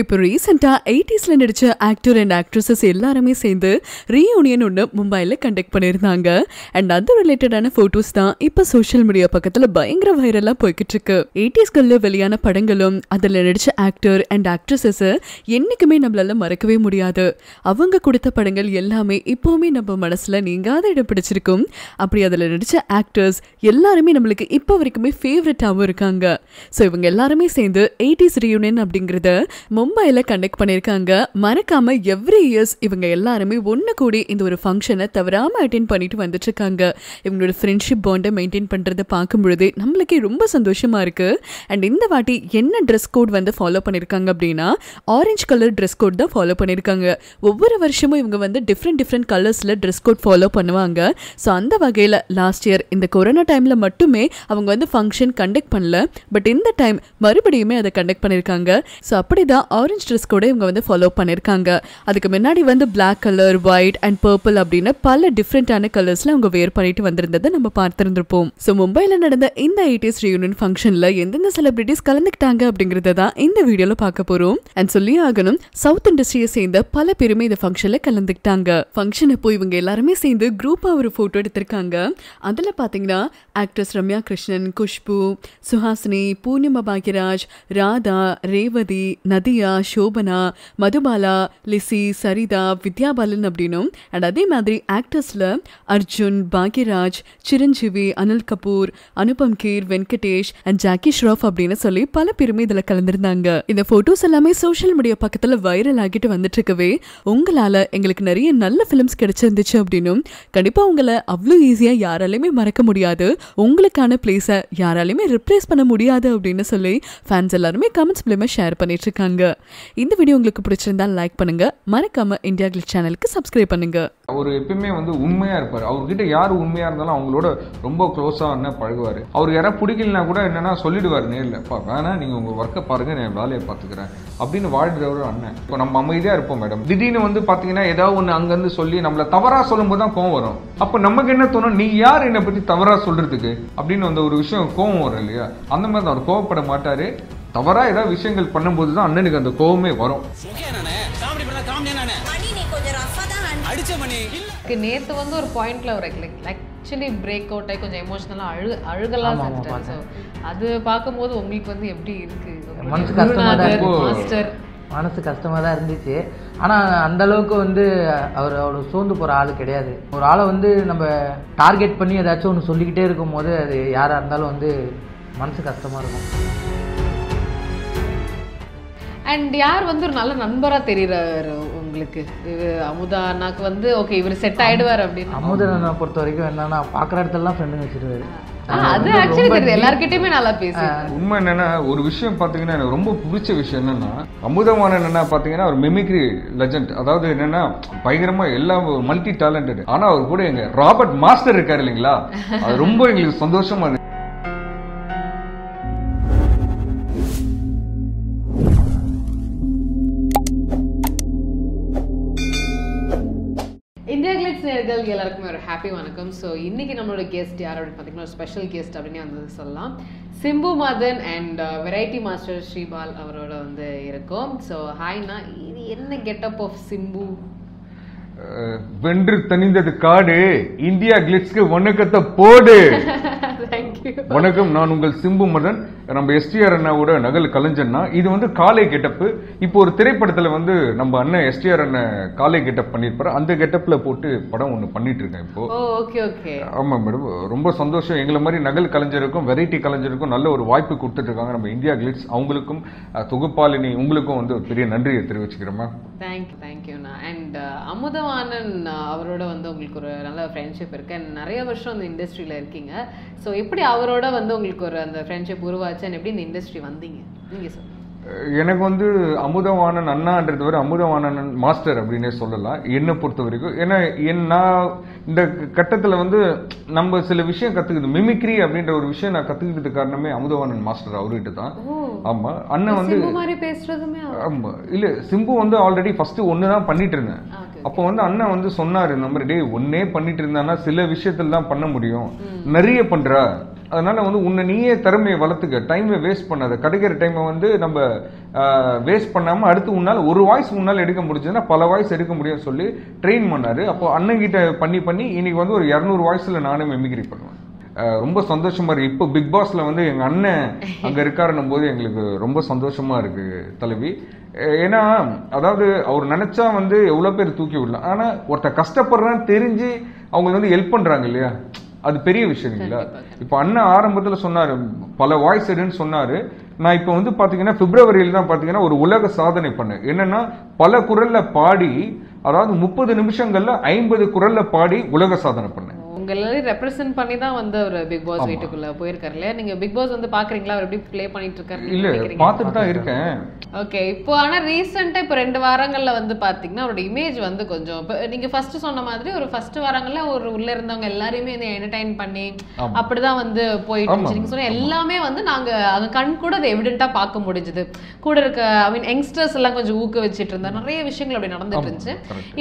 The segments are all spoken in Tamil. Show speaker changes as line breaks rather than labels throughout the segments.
இப்போ ரீசெண்டாக எயிட்டிஸில் நடித்த ஆக்டர் அண்ட் ஆக்ட்ரஸஸ் எல்லாருமே சேர்ந்து ரீயூனியன் ஒன்று மும்பையில் கண்டக்ட் பண்ணியிருந்தாங்க. அண்ட் அது ரிலேட்டடான ஃபோட்டோஸ் தான் இப்போ சோஷியல் மீடியா பக்கத்தில் பயங்கர வைரலாக போய்கிட்டு இருக்கு எயிட்டிஸ்களில் வெளியான படங்களும் அதில் நடித்த ஆக்டர் அண்ட் ஆக்ட்ரஸஸை என்றைக்குமே நம்மளால மறக்கவே முடியாது. அவங்க கொடுத்த படங்கள் எல்லாமே இப்போவுமே நம்ம மனசில் நீங்காத இடம் பிடிச்சிருக்கும். அப்படி அதில் நடித்த ஆக்டர்ஸ் எல்லாருமே நம்மளுக்கு இப்போ வரைக்குமே ஃபேவரட்டாகவும் இருக்காங்க. ஸோ இவங்க எல்லாருமே சேர்ந்து எயிட்டிஸ் ரீயூனியன் அப்படிங்கிறத மும்பையில் கண்டக்ட் பண்ணியிருக்காங்க மறக்காம எவ்ரி இயர்ஸ் இவங்க எல்லாருமே ஒன்று கூடி இந்த ஒரு ஃபங்க்ஷனை தவறாமல் அட்டென்ட் பண்ணிட்டு வந்துட்டு இருக்காங்க இவங்களோட ஃப்ரெண்ட்ஷிப் பாண்டை மெயின்டைன் பண்ணுறதை பார்க்கும் பொழுது நம்மளுக்கே ரொம்ப சந்தோஷமாக இருக்குது அண்ட் இந்த வாட்டி என்ன ட்ரெஸ் கோட் வந்து ஃபாலோ பண்ணியிருக்காங்க அப்படின்னா ஆரஞ்சு கலர் ட்ரெஸ் கோட் தான் ஃபாலோ பண்ணியிருக்காங்க ஒவ்வொரு வருஷமும் இவங்க வந்து டிஃப்ரெண்ட் டிஃப்ரெண்ட் கலர்ஸில் ட்ரெஸ் கோட் ஃபாலோ பண்ணுவாங்க. ஸோ அந்த வகையில் லாஸ்ட் இயர் இந்த கொரோனா டைமில் மட்டுமே அவங்க வந்து ஃபங்க்ஷன் கண்டக்ட் பண்ணல. பட் இந்த டைம் மறுபடியுமே அதை கண்டக்ட் பண்ணியிருக்காங்க ஸோ அப்படி தான் ஆரஞ்சு ட்ரெஸ் கூட இவங்க வந்து ஃபாலோ பண்ணியிருக்காங்க அதுக்கு முன்னாடி வந்து black colour white and purple அப்படின்னு பல டிஃப்ரெண்ட்டான கலர்ஸில் அவங்க வேர் பண்ணிட்டு வந்திருந்ததை நம்ம பார்த்துருந்துருப்போம். ஸோ மும்பையில் நடந்த இந்த எயிட்டிஸ் ரியூனியன் ஃபங்க்ஷனில் எந்தெந்த செலிபிரிட்டிஸ் கலந்துக்கிட்டாங்க அப்படிங்கிறத தான் இந்த வீடியோவில் பார்க்க போகிறோம் அண்ட் சொல்லி ஆகணும் சவுத் இண்டஸ்ட்ரியை சேர்ந்த பல பேருமே இந்த ஃபங்க்ஷனில் கலந்துக்கிட்டாங்க. ஃபங்க்ஷன் போய் இவங்க எல்லாருமே சேர்ந்து குரூப்பாக ஒரு ஃபோட்டோ எடுத்திருக்காங்க. அதில் பார்த்தீங்கன்னா ஆக்ட்ரஸ் ரம்யா கிருஷ்ணன் குஷ்பு சுஹாசினி பூர்ணிமா பாக்யராஜ் ராதா ரேவதி நதியா சோபனா மதுபாலா லிசி சரிதா வித்யாபாலன் அப்படின்னும் அண்ட் அதே மாதிரி ஆக்டர்ஸில் அர்ஜுன் பாக்யராஜ் சிரஞ்சீவி அனில் கபூர் அனுபம் கீர் வெங்கடேஷ் அண்ட் ஜாக்கி ஷ்ராஃப் அப்படின்னு சொல்லி பல பேருமே இதில் கலந்துருந்தாங்க. இந்த ஃபோட்டோஸ் எல்லாமே சோஷியல் மீடியா பக்கத்தில் வைரல் ஆகிட்டு வந்துட்டு இருக்கவே உங்களால் எங்களுக்கு நிறைய நல்ல ஃபிலிம்ஸ் கிடைச்சிருந்துச்சு அப்படின்னும் கண்டிப்பாக உங்களை அவ்வளோ ஈஸியாக யாராலையுமே மறக்க முடியாது. உங்களுக்கான பிளேஸை யாராலையுமே ரிப்ளேஸ் பண்ண முடியாது அப்படின்னு சொல்லி ஃபேன்ஸ் எல்லாருமே கமெண்ட்ஸ் மூலியமாக ஷேர் பண்ணிட்டு இருக்காங்க இந்த வீடியோ உங்களுக்கு பிடிச்சிருந்தா லைக் பண்ணுங்க. மறக்காம இந்தியா கிளிக் சேனலுக்கு சப்ஸ்கிரைப் பண்ணுங்க.
அவர் எப்பயுமே வந்து உண்மையா இருப்பார். அவர்கிட்ட யார் உண்மையா இருந்தாலும் அவங்களோட ரொம்ப க்ளோஸா என்ன பழகுவார். அவர் யாராவது பிடிக்கலனா கூட என்னன்னா சொல்லிடுவார் நேரில். பா வேணாம் நீங்க உங்க ஒர்க்கை பாருங்க நான் வேலையை பார்த்துக்கிறேன். அப்படின்னு வாழ்றவர் அண்ணன். இப்போ நம்ம அமைதியா இருப்போம் மேடம் திடீர்னு வந்து பாத்தீங்கன்னா ஏதாவது ஒன்று அங்கேருந்து சொல்லி நம்மள தவறா சொல்லும்போது தான் கோவம் வரும். அப்போ நமக்கு என்ன தோணும்? நீ யார் என்னை பத்தி தவறா சொல்றதுக்கு? அப்படின்னு அந்த ஒரு விஷயம் கோவம் வரும் இல்லையா? அந்த மாதிரி தான் அவர் கோவப்பட மாட்டாரு. தவறா ஏதாவது விஷயங்கள் பண்ணும்போது தான் அண்ணனுக்கு அந்த கோவமே வரும்.
ஓகே நானே? காமெடி பண்ணா காமெடியா நானே?
மணி நீ கொஞ்சம் ரஃபா தான் handle
அடிச்ச மணி.
எனக்கு நேத்து வந்து ஒரு பாயிண்ட்ல ஒரு லைக் ஆக்சுவலி பிரேக் அவுட் ஆகி கொஞ்சம் எமோஷனலாக அழு அழுகலாம் செஞ்சுட்டேன். ஸோ அது பார்க்கும்போது உங்களுக்கு வந்து எப்படி இருக்கு?
மனசு கஷ்டமா தான் மனசு கஷ்டமாக தான் இருந்துச்சு. ஆனால் அந்த அளவுக்கு வந்து அவர் அவ்வளோ சோர்ந்து போகிற ஆள் கிடையாது. ஒரு ஆளை வந்து நம்ம டார்கெட் பண்ணி ஏதாச்சும் ஒன்று சொல்லிக்கிட்டே இருக்கும் போது அது யாராக இருந்தாலும் வந்து மனசு கஷ்டமாக இருக்கும்.
அண்ட் யார் வந்து ஒரு நல்ல நண்பரா தெரியறாரு உங்களுக்கு? இது அமுதா அண்ணாக்கு வந்து ஓகே இவர் செட் ஆயிடுவார் அப்படின்னு.
அமுதனை பொறுத்த வரைக்கும் என்னன்னா பார்க்குற இடத்துலலாம் ஃப்ரெண்டுங்க வச்சிருவாரு.
அது ஆக்சுவலி தெரியுது. எல்லார்கிட்டயுமே நல்லா பேசி
உண்மை என்னன்னா ஒரு விஷயம் பாத்தீங்கன்னா எனக்கு ரொம்ப பிடிச்ச விஷயம் என்னன்னா அமுதமான என்னன்னா பாத்தீங்கன்னா ஒரு மிமிக்ரி லெஜண்ட் அதாவது என்னன்னா பயங்கரமா எல்லாம் மல்டி டேலண்டட் ஆனா அவர் கூட எங்க ராபர்ட் மாஸ்டர் இருக்காரு இல்லைங்களா? அது ரொம்ப எங்களுக்கு சந்தோஷமா
ஹாப்பி வணக்கம். ஸோ இன்னைக்கு நம்மளோட கெஸ்ட் யார் அப்படின்னு பார்த்தீங்கன்னா ஒரு ஸ்பெஷல் கெஸ்ட் அப்படின்னு வந்து சொல்லலாம். Simbu Madhan and variety master Sripal அவரோட வந்து இருக்கோம். ஸோ ஹாய்னா இது என்ன கெட்டப் ஆஃப் சிம்பு?
வென்று தணிந்தது காடு. இந்தியா கிளிட்ஸ்க்கு வணக்கத்தை போடு.
தேங்க்யூ
வணக்கம் நான் உங்கள் சிம்பு மதன். நம்ம எஸ்டிஆர் அண்ணாவோட நகல் கலைஞன்னா இது வந்து காலை கெட்டப்பு. இப்போ ஒரு திரைப்படத்துல வந்து நம்ம அண்ணன் எஸ்டிஆர் அண்ணன் காலை கெட்டப் பண்ணியிருப்பாரு அந்த கெட்டப்ல போட்டு படம் ஒன்று பண்ணிட்டு இருக்கேன் இப்போ
ஓகே ஓகே.
ஆமாம் மேடம். ரொம்ப சந்தோஷம். எங்களை மாதிரி நகல் கலைஞருக்கும் வெரைட்டி கலைஞருக்கும் நல்ல ஒரு வாய்ப்பு கொடுத்துட்டு இருக்காங்க நம்ம இந்தியா கிளிட்ஸ் அவங்களுக்கும் தொகுப்பாளினி உங்களுக்கும் வந்து ஒரு பெரிய நன்றியை தெரிவிச்சுக்கிறேன் மேம்.
தேங்க்யூ தேங்க்யூண்ணா அண்ட் uh, அமுதவாணன் uh, அவரோட வந்து உங்களுக்கு ஒரு நல்ல ஃப்ரெண்ட்ஷிப் இருக்கு. அண்ட் நிறைய வருஷம் அந்த இண்டஸ்ட்ரியில் இருக்கீங்க. ஸோ எப்படி அவரோட வந்து உங்களுக்கு ஒரு அந்த ஃப்ரெண்ட்ஷிப் உருவாச்சு? அண்ட் எப்படி இந்த இண்டஸ்ட்ரி வந்தீங்க? நீங்கள் சொல்லுங்கள்
எனக்கு வந்து அமுதவாணன் அண்ணான்றது வரை அமுதவாணன் மாஸ்டர் அப்படின்னே சொல்லலாம். என்னை பொறுத்த வரைக்கும். ஏன்னா என் நான் இந்த கட்டத்தில் வந்து நம்ம சில விஷயம் கற்றுக்குது மிமிக்ரி அப்படின்ற ஒரு விஷயம் நான் கற்றுக்கிட்டது காரணமே அமுதவாணன் மாஸ்டர் அவர்கிட்ட தான். ஆமாம் அண்ணன் வந்து
சிம்பு மாதிரி பேசுறதுமே அவர்-
ஆமா. இல்ல சிம்பு வந்து ஆல்ரெடி ஃபர்ஸ்ட் ஒன்று தான் பண்ணிட்டு இருந்தேன். அப்போ வந்து அண்ணன் வந்து சொன்னாரு இந்த மாதிரி டேய் ஒன்னே பண்ணிட்டு இருந்தானா சில விஷயத்துல தான் பண்ண முடியும். நிறைய பண்றா. அதனால் வந்து உன்னை நீயே திறமையை வளர்த்துக்க. டைமை வேஸ்ட் பண்ணாத. கிடைக்கிற டைமை வந்து நம்ம வேஸ்ட் பண்ணாமல் அடுத்து உன்னால் ஒரு வாய்ஸ் உன்னால் எடுக்க முடிஞ்சதுன்னா பல வாய்ஸ் எடுக்க முடியும்னு சொல்லி ட்ரெயின் பண்ணார். அப்போ அண்ணங்கிட்ட பண்ணி பண்ணி இன்னைக்கு வந்து ஒரு இரநூறு வாய்ஸில் நானே மெமிக்ரி பண்ணுவேன். ரொம்ப சந்தோஷமா இருக்கு. இப்போ பிக் பாஸ்ல வந்து எங்க அண்ணன் அங்க இருக்காருன்னும் போது எங்களுக்கு ரொம்ப சந்தோஷமா இருக்கு தலைவி. ஏன்னா அதாவது அவர் நினைச்சா வந்து எவ்வளோ பேர் தூக்கி விடலாம். ஆனா ஒருத்த கஷ்டப்படுறான்னு தெரிஞ்சு அவங்க வந்து ஹெல்ப் பண்றாங்க இல்லையா? அது பெரிய விஷயம் இல்லைங்களா இப்போ அண்ணன் ஆரம்பத்துல சொன்னாரு பல வாய்ஸ் எடுன்னு சொன்னாரு. நான் இப்போ வந்து பாத்தீங்கன்னா பிப்ரவரியில் தான் பாத்தீங்கன்னா ஒரு உலக சாதனை பண்ணேன். என்னன்னா பல குரல்ல பாடி அதாவது முப்பது நிமிஷங்கள்ல ஐம்பது குரல்ல பாடி உலக சாதனை பண்ணேன்.
உங்க எல்லாரையும் ரெப்ரசென்ட் பண்ணி தான் வந்து ஒரு பிக் பாஸ் வீட்டுக்குள்ள போயிருக்காரு இல்லையா? நீங்க பிக் பாஸ் வந்து பாக்குறீங்களா அவர் எப்படி ப்ளே பண்ணிட்டு இருக்காரு
இல்ல பார்த்துட்டு தான் இருக்கேன்.
ஓகே இப்போ ஆனா ரீசெண்டா இப்போ ரெண்டு வாரங்கள்ல வந்து பாத்தீங்கன்னா அவரோட இமேஜ் வந்து கொஞ்சம் இப்போ நீங்க ஃபர்ஸ்ட் சொன்ன மாதிரி ஒரு ஃபர்ஸ்ட் வாரங்கள்ல ஒரு உள்ள இருந்தவங்க எல்லாரையுமே வந்து என்டர்டைன் பண்ணி அப்படிதான் வந்து போயிட்டு இருந்துச்சு. நீங்க சொன்ன எல்லாமே வந்து நாங்க அங்க கண் கூட அதை எவிடென்ட்டா பார்க்க முடிஞ்சுது. கூட இருக்க ஐ மீன் யங்ஸ்டர்ஸ் எல்லாம் கொஞ்சம் ஊக்க வச்சிட்டு இருந்தா நிறைய விஷயங்கள் அப்படி நடந்துட்டு இருந்துச்சு.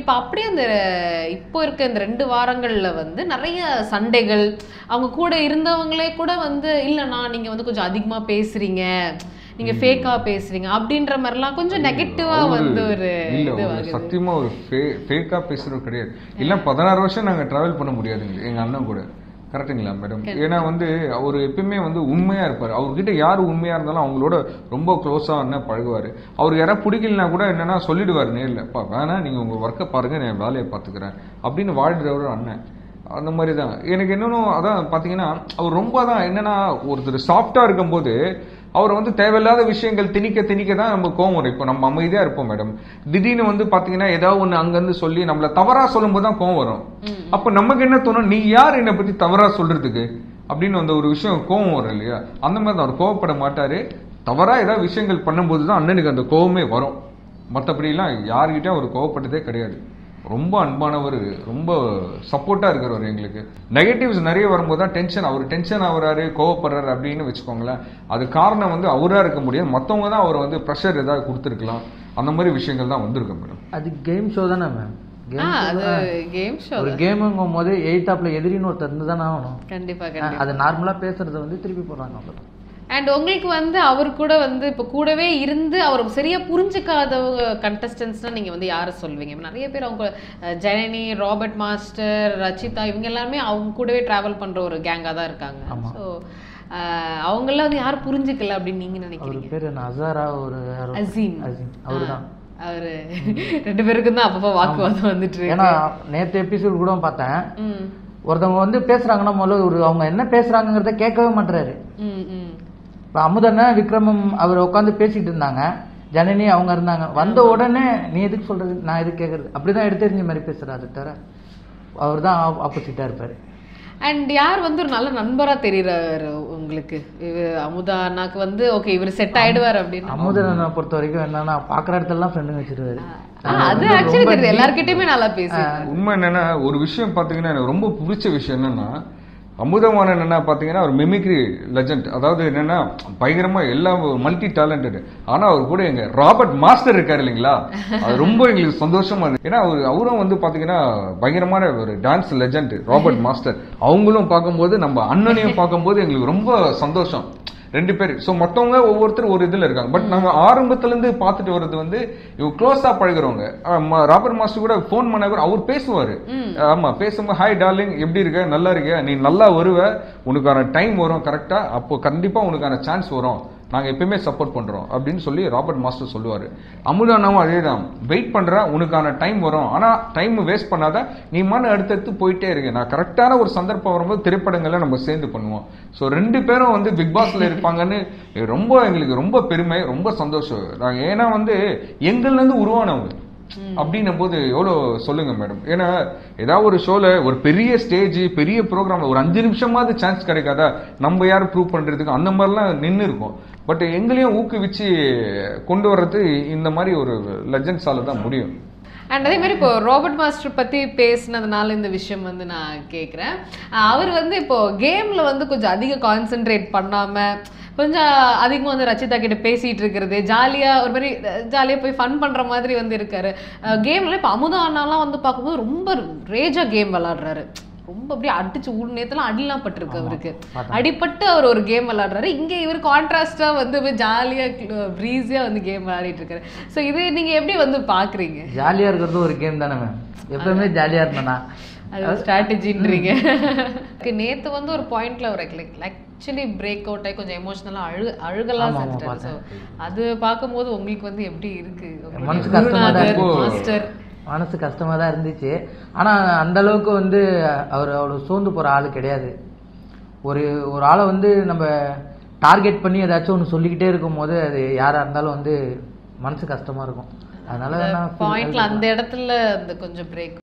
இப்போ அப்படியே அந்த இப்போ இருக்க இந்த ரெண்டு வாரங்கள்ல வந்து நிறைய சண்டைகள். அவங்க கூட இருந்தவங்களே கூட வந்து இல்லைண்ணா நீங்க வந்து கொஞ்சம் அதிகமா பேசுறீங்க. நீங்க ஃபேக்கா பேசுறீங்க. அப்படின்ற மாதிரிலாம் கொஞ்சம் நெகட்டிவா வந்து ஒரு
சத்தியமா ஒரு ஃபேக்கா பேசுறது கிடையாது. இல்ல பதினாறு வருஷம் நாங்க டிராவல் பண்ண முடியாதுங்க எங்க அண்ணன் கூட. கரெக்டுங்களா மேடம் ஏன்னா வந்து அவர் எப்பயுமே வந்து உண்மையா இருப்பார். அவர்கிட்ட யார் உண்மையா இருந்தாலும் அவங்களோட ரொம்ப க்ளோஸா அண்ணன் பழகுவாரு. அவர் யாராவது பிடிக்கலனா கூட என்னன்னா சொல்லிடுவார் நேர்ல. "அப்பா, வேணாம் நீங்க உங்க ஒர்க்கை பாருங்க நான் வேலையை பார்த்துக்கிறேன். அப்படின்னு வாழ்றவர் அண்ணன். அந்த மாதிரி தான் எனக்கு இன்னொன்னும் அதான் பார்த்தீங்கன்னா அவர் ரொம்ப தான் என்னன்னா ஒருத்தர் சாஃப்டா இருக்கும்போது அவர் வந்து தேவையில்லாத விஷயங்கள் திணிக்க திணிக்க தான் நம்ம கோவம் வரும். இப்போ நம்ம அமைதியா இருப்போம் மேடம் திடீர்னு வந்து பாத்தீங்கன்னா ஏதாவது ஒண்ணு அங்கிருந்து சொல்லி நம்மள தவறா சொல்லும்போது தான் கோவம் வரும். அப்ப நமக்கு என்ன தோணும்? நீ யார் என்னை பத்தி தவறா சொல்றதுக்கு? அப்படின்னு அந்த ஒரு விஷயம் கோவம் வரும் இல்லையா? அந்த மாதிரி தான் அவர் கோவப்பட மாட்டாரு. தவறா ஏதாவது விஷயங்கள் பண்ணும்போது தான் அண்ணனுக்கு அந்த கோவமே வரும். மற்றபடிலாம் யார்கிட்டயும் அவர் கோவப்பட்டதே கிடையாது. ரொம்ப அன்பானவர் ரொம்ப சப்போர்ட்டா இருக்கிறவர் எங்களுக்கு. நெகட்டிவ்ஸ் நிறைய வரும்போது தான் டென்ஷன் அவர் டென்ஷன் ஆகுறாரு கோவப்படுறாரு அப்படின்னு வச்சுக்கோங்களேன். அது காரணம் வந்து அவரா இருக்க முடியாது. மத்தவங்க தான் அவர் வந்து ப்ரெஷர் ஏதாவது கொடுத்துருக்கலாம். அந்த மாதிரி விஷயங்கள் தான் வந்திருக்கு மேடம்.
அது கேம் ஷோ தானே மேம்
ஆ
கேம்
அது கேம் ஷோ
ஒரு கேமுங்கும் போது எயித்தாப்ல எதிரின்னு ஒருத்தர் இருந்து தானே ஆகணும்.
கண்டிப்பா
ஆ,
கண்டிப்பா.
அது நார்மலா பேசுறத வந்து திருப்பி போடுறாங்க அவ்வளவுதான்.
அண்ட் உங்களுக்கு வந்து அவர் கூட வந்து இப்போ கூடவே இருந்து அவர் சரியா புரிஞ்சுக்காதவங்க கண்டஸ்டன்ஸ்னா நீங்க வந்து யாரை சொல்வீங்க நிறைய பேர் அவங்க ஜனனி ராபர்ட் மாஸ்டர் ரச்சிதா இவங்க எல்லாருமே அவங்க கூடவே டிராவல் பண்ற ஒரு கேங்கா தான் இருக்காங்க. ஸோ அவங்கெல்லாம் வந்து யாரும் புரிஞ்சுக்கல அப்படின்னு நீங்க நினைக்கிறீங்க?
பேர் அசாரா ஒரு
அசீம்.
அசீம்.
அவரு. ரெண்டு பேருக்கும் தான் அப்பப்போ வாக்குவாதம் வந்துட்டு
ஏன்னா நேத்து எபிசோட் கூட பார்த்தேன். ஒருத்தவங்க வந்து பேசுறாங்கன்னா முதல்ல ஒரு அவங்க என்ன பேசுறாங்கிறத கேட்கவே மாட்டுறாரு இப்போ அமுதண்ணா விக்ரமம் அவர் உட்காந்து பேசிட்டு இருந்தாங்க. ஜனனி அவங்க இருந்தாங்க. வந்த உடனே நீ எதுக்கு சொல்றது? நான் எதுக்கு கேட்கறது அப்படிதான் எடுத்தெறிஞ்ச மாதிரி பேசுறாரு தவிர அவர் தான் ஆப்போசிட்டா இருப்பாரு.
அண்ட் யார் வந்து ஒரு நல்ல நண்பரா தெரியறாரு உங்களுக்கு? அமுதா அண்ணாக்கு வந்து ஓகே இவர் செட் ஆயிடுவார் அப்படின்னு.
அமுதண்ணனை பொறுத்த வரைக்கும் என்னன்னா பாக்குற இடத்துல ஃப்ரெண்டுங்க வச்சிருவாரு.
அது ஆக்சுவலி தெரியுது. எல்லார்கிட்டயுமே நல்லா பேசி
உண்மை என்னன்னா ஒரு விஷயம் பாத்தீங்கன்னா எனக்கு ரொம்ப பிடிச்ச விஷயம் என்னன்னா அமுதமான என்ன பார்த்தீங்கன்னா ஒரு மிமிக்ரி லெஜண்ட் அதாவது என்னன்னா பயங்கரமா எல்லாம் மல்டி டேலண்டட் ஆனா அவர் கூட எங்க ராபர்ட் மாஸ்டர் இருக்காரு இல்லைங்களா? அது ரொம்ப எங்களுக்கு சந்தோஷமா இருக்கு ஏன்னா அவர் அவரும் வந்து பாத்தீங்கன்னா பயங்கரமான ஒரு டான்ஸ் லெஜண்ட் ராபர்ட் மாஸ்டர் அவங்களும் பார்க்கும்போது நம்ம அண்ணனையும் பார்க்கும்போது எங்களுக்கு ரொம்ப சந்தோஷம். ரெண்டு பேர். ஸோ மற்றவங்க ஒவ்வொருத்தர் ஒரு இதில் இருக்காங்க. பட் நாங்கள் ஆரம்பத்துலேருந்து பார்த்துட்டு வர்றது வந்து இவங்க க்ளோஸாக பழகுறவங்க. ராபர்ட் மாஸ்டர் கூட ஃபோன் பண்ண கூட அவர் பேசுவார். ஆமா பேசும்போது ஹாய் டார்லிங் எப்படி இருக்க? நல்லா இருக்க நீ நல்லா வருவ. உனக்கான டைம் வரும் கரெக்டாக அப்போ கண்டிப்பாக உனக்கான சான்ஸ் வரும். நாங்கள் எப்பயுமே சப்போர்ட் பண்ணுறோம் அப்படின்னு சொல்லி ராபர்ட் மாஸ்டர் சொல்லுவார். அமுதானாவும் அதே தான் வெயிட் பண்ணுற உனக்கான டைம் வரும். ஆனால் டைம் வேஸ்ட் பண்ணாத நீ மன அடுத்தடுத்து போயிட்டே இருக்கு. நான் கரெக்டான ஒரு சந்தர்ப்பம் வரும்போது திரைப்படங்களை நம்ம சேர்ந்து பண்ணுவோம். ஸோ ரெண்டு பேரும் வந்து பிக் பாஸ்ல இருப்பாங்கன்னு ரொம்ப எங்களுக்கு ரொம்ப பெருமை ரொம்ப சந்தோஷம். நாங்கள் ஏன்னா வந்து எங்கள்லேருந்து உருவானவங்க. அப்படின்னும் போது எவ்வளோ சொல்லுங்க மேடம் ஏன்னா ஏதாவது ஒரு ஷோல ஒரு பெரிய ஸ்டேஜ் பெரிய ப்ரோக்ராம் ஒரு அஞ்சு நிமிஷமாவது சான்ஸ் கிடைக்காதா? நம்ம யாரும் ப்ரூவ் பண்றதுக்கு? அந்த மாதிரிலாம் நின்று இருக்கும் பட் எங்களையும் ஊக்குவிச்சு கொண்டு வர்றது இந்த மாதிரி ஒரு லெஜண்ட்ஸால தான் முடியும்.
அண்ட் அதே மாதிரி இப்போ ராபர்ட் மாஸ்டர் பத்தி பேசினதுனால இந்த விஷயம் வந்து நான் கேட்குறேன் அவர் வந்து இப்போ கேம்ல வந்து கொஞ்சம் அதிக கான்சென்ட்ரேட் பண்ணாம கொஞ்சம் அதிகமாக வந்து ரச்சிதா கிட்ட பேசிகிட்டு இருக்கிறது ஜாலியாக ஒரு மாதிரி ஜாலியாக போய் ஃபன் பண்ணுற மாதிரி வந்து இருக்காரு. கேம்ல இப்போ அமுதா அண்ணாலாம் வந்து பார்க்கும்போது ரொம்ப ரேஜாக கேம் விளாடுறாரு. ரொம்ப அப்படியே அடிச்சு ஊடு நேரத்துல அடிலாம் பட்டிருக்கு அவருக்கு. அடிபட்டு அவர் ஒரு கேம் விளையாடுறாரு இங்க இவர் கான்ட்ராஸ்டா வந்து ஜாலியா ப்ரீஸியா வந்து கேம் விளையாடிட்டு இருக்காரு. ஸோ இது நீங்க எப்படி வந்து பாக்குறீங்க?
ஜாலியாக இருக்கிறது ஒரு கேம் தானே மேம் எப்பவுமே ஜாலியாக இருந்தேனா?
அது ஸ்ட்ராட்டஜின்றீங்க நேத்து வந்து ஒரு பாயிண்ட்ல ஒரு ஆக்சுவலி பிரேக் அவுட் ஆகி கொஞ்சம் எமோஷனலா அழு அழுகலாம் செஞ்சுட்டாரு. ஸோ அது பார்க்கும்போது உங்களுக்கு வந்து எப்படி இருக்கு. மாஸ்டர்
மனசு கஷ்டமாக தான் இருந்துச்சு. ஆனால் அந்த அளவுக்கு வந்து அவர் அவ்வளோ சோர்ந்து போகிற ஆள் கிடையாது. ஒரு ஒரு ஆளை வந்து நம்ம டார்கெட் பண்ணி ஏதாச்சும் ஒன்று சொல்லிக்கிட்டே இருக்கும் போது அது யாராக இருந்தாலும் வந்து மனசு கஷ்டமாக இருக்கும். அதனால
பாயிண்ட்ல அந்த இடத்துல அந்த கொஞ்சம் பிரேக்